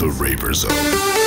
the Raver Zone.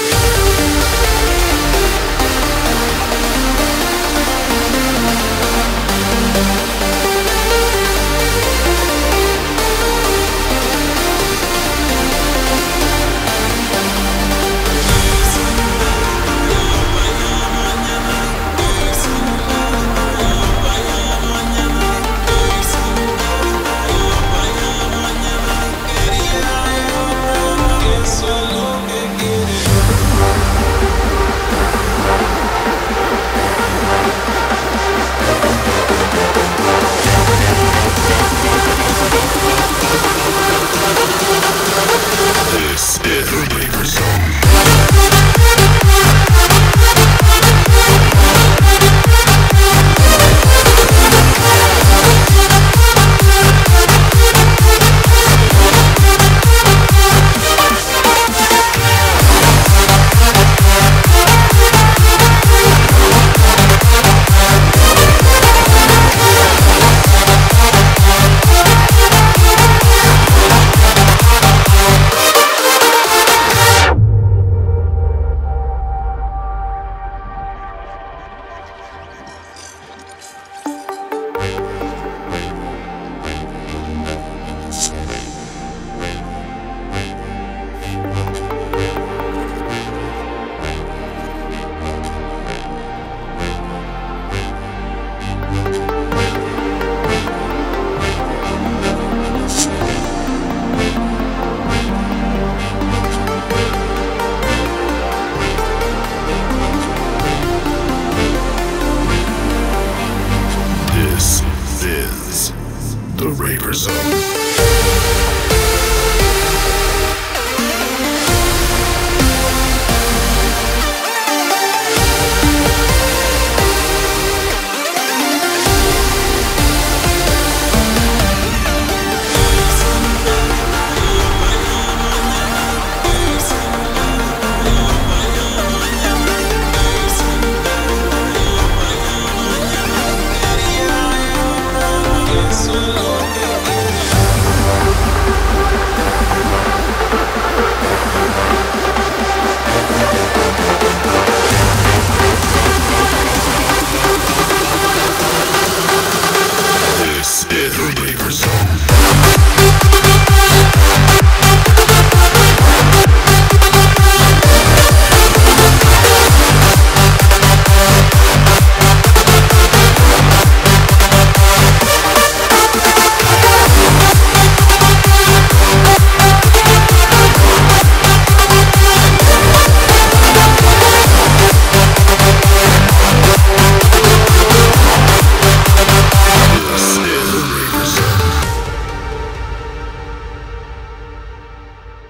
the Raver Zone.